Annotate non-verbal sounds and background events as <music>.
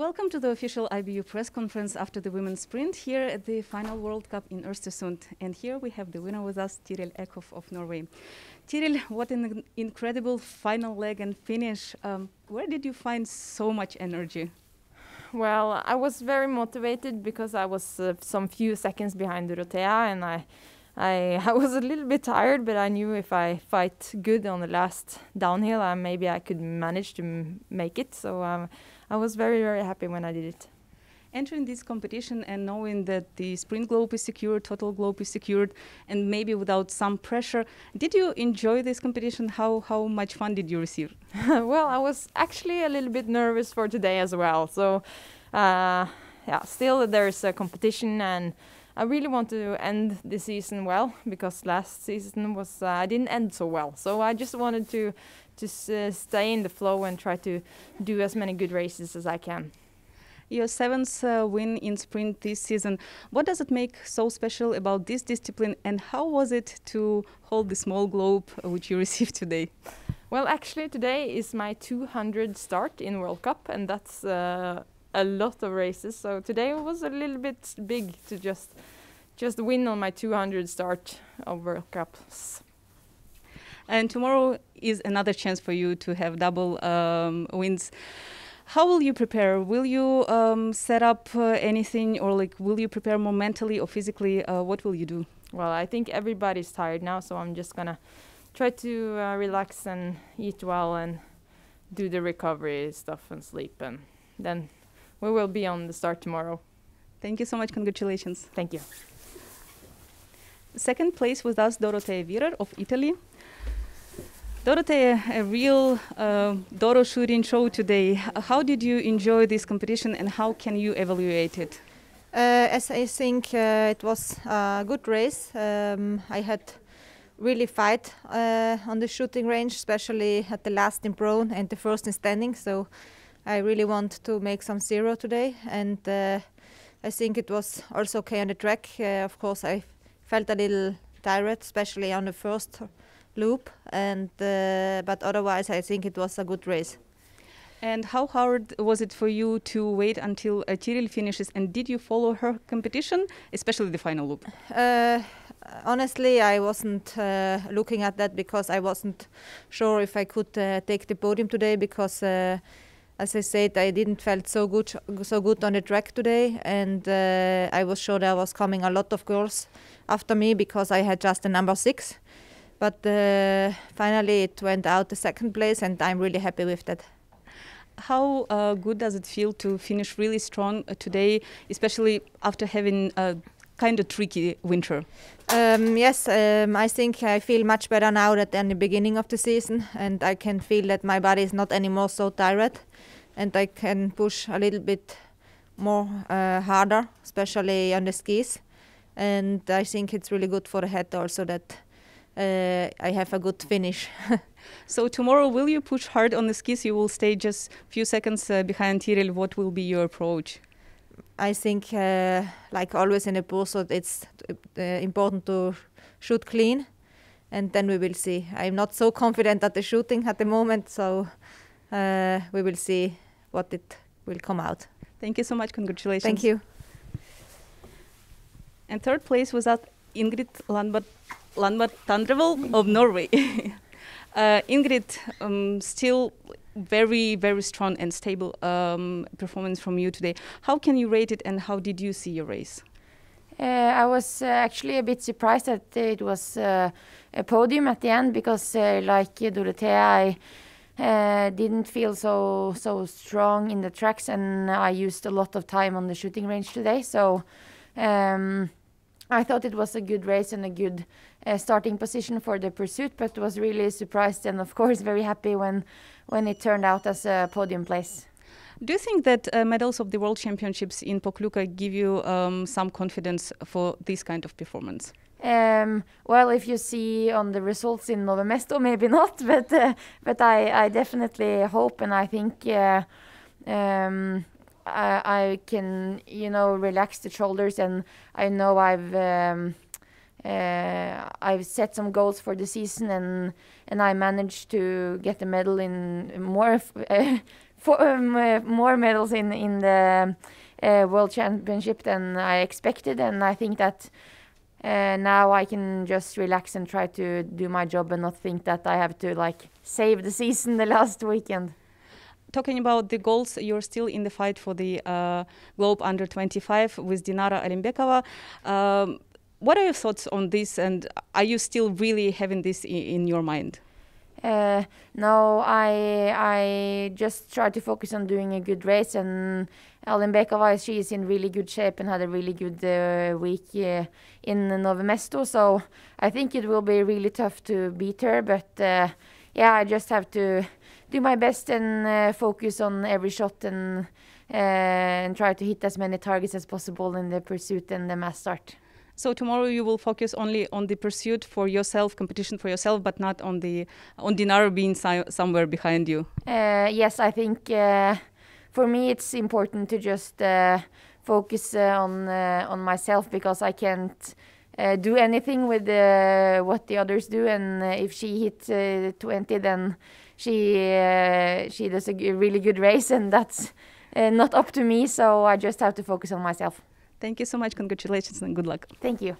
Welcome to the official IBU press conference after the women's sprint here at the final World Cup in Östersund. And here we have the winner with us, Tiril Eckhoff of Norway. Tiril, what an incredible final leg and finish. Um, where did you find so much energy? Well, I was very motivated because I was uh, some few seconds behind Dorothea and I, I, <laughs> I was a little bit tired, but I knew if I fight good on the last downhill, uh, maybe I could manage to make it. So um, I was very, very happy when I did it. Entering this competition and knowing that the sprint globe is secured, total globe is secured, and maybe without some pressure, did you enjoy this competition? How, how much fun did you receive? <laughs> well, I was actually a little bit nervous for today as well. So, uh, yeah, still there's a competition and I really want to end the season well because last season was uh, I didn't end so well. So I just wanted to just uh, stay in the flow and try to do as many good races as I can. Your seventh uh, win in sprint this season. What does it make so special about this discipline, and how was it to hold the small globe uh, which you <laughs> received today? Well, actually, today is my 200 start in World Cup, and that's uh, a lot of races. So today was a little bit big to just just win on my 200 start of World Cups. And tomorrow is another chance for you to have double um, wins. How will you prepare? Will you um, set up uh, anything, or like, will you prepare more mentally or physically? Uh, what will you do? Well, I think everybody's tired now, so I'm just gonna try to uh, relax and eat well and do the recovery stuff and sleep, and then we will be on the start tomorrow. Thank you so much. Congratulations. Thank you. Second place with us, Dorothea Wierer of Italy. Dorothea, a real uh, Doro shooting show today. How did you enjoy this competition and how can you evaluate it? Uh, as I think uh, it was a good race. Um, I had really fight uh, on the shooting range, especially at the last in prone and the first in standing. So I really want to make some zero today, and uh, I think it was also okay on the track. Uh, of course, I felt a little tired, especially on the first loop, and uh, but otherwise I think it was a good race. And how hard was it for you to wait until uh, Tiril finishes? And did you follow her competition, especially the final loop? Uh, honestly, I wasn't uh, looking at that because I wasn't sure if I could uh, take the podium today because. Uh, as I said, I didn't felt so good, so good on the track today, and uh, I was sure there was coming a lot of girls after me because I had just a number six. But uh, finally, it went out the second place, and I'm really happy with that. How uh, good does it feel to finish really strong uh, today, especially after having a kind of tricky winter? Um, yes, um, I think I feel much better now than in the beginning of the season, and I can feel that my body is not anymore so tired, and I can push a little bit more uh, harder, especially on the skis. And I think it's really good for the head also that uh, I have a good finish. <laughs> so tomorrow, will you push hard on the skis? You will stay just a few seconds uh, behind Tiril. What will be your approach? I think, uh, like always in a pursuit, it's uh, important to shoot clean, and then we will see. I'm not so confident at the shooting at the moment, so uh, we will see what it will come out. Thank you so much. Congratulations. Thank you. And third place was at Ingrid Landmark Landmark Tandrevold of Norway. <laughs> uh, Ingrid, um, still very, very strong and stable um, performance from you today. How can you rate it and how did you see your race? Uh, I was uh, actually a bit surprised that it was uh, a podium at the end because, uh, like Dorothea, I uh, didn't feel so so strong in the tracks, and I used a lot of time on the shooting range today. So um, I thought it was a good race and a good uh, starting position for the pursuit, but was really surprised and of course very happy when when it turned out as a podium place. Do you think that uh, medals of the World Championships in Pokljuka give you um, some confidence for this kind of performance? Um, well, if you see on the results in Nove Mesto, <laughs> maybe not, but uh, but I, I definitely hope and I think uh, um, I, I, can you know relax the shoulders and I know I've um, uh, I've set some goals for the season and and I managed to get the medal in more uh, <laughs> for, um, uh, more medals in in the uh, World Championship than I expected, and I think that now I can just relax and try to do my job and not think that I have to like save the season <laughs> the last weekend. Talking about the goals, you're still in the fight for the uh, Globe Under 25 with Dinara Alimbekova. Um, what are your thoughts on this, and are you still really having this in, your mind? Uh, no, I I just try to focus on doing a good race, and Alimbekova, she is in really good shape and had a really good uh, week uh, in Nove Mesto. So I think it will be really tough to beat her, but uh, yeah, I just have to do my best and uh, focus on every shot and uh, and try to hit as many targets as possible in the pursuit and the mass start. So tomorrow you will focus only on the pursuit for yourself, competition for yourself, but not on the on Dinara being si somewhere behind you. Uh, yes, I think uh, for me it's important to just uh, focus uh, on uh, on myself because I can't uh, do anything with what the others do, and if she hits 20, then she she does a really good race, and that's not up to me. So I just have to focus on myself. Thank you so much. Congratulations and good luck. Thank you.